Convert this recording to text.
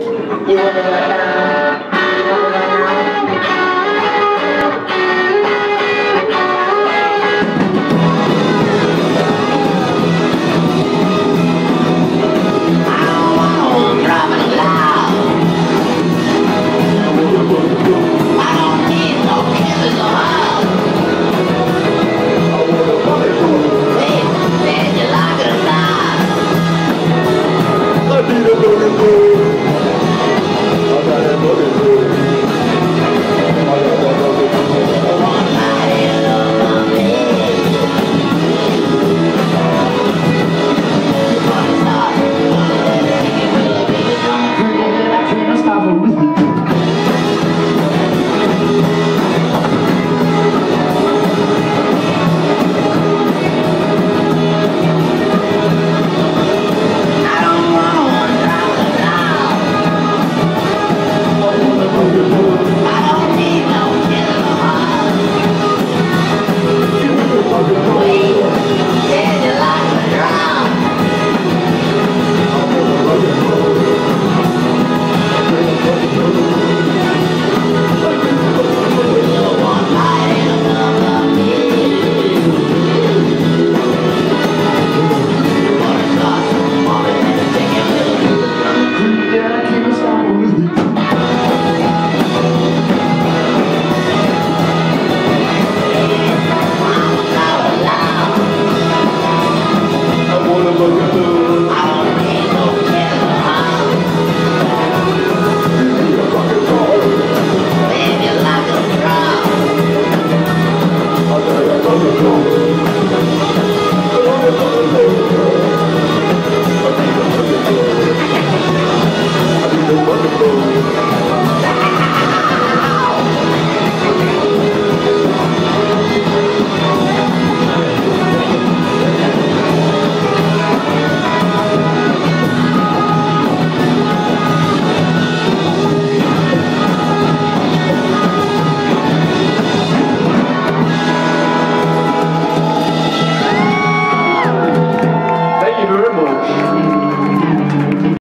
You let down?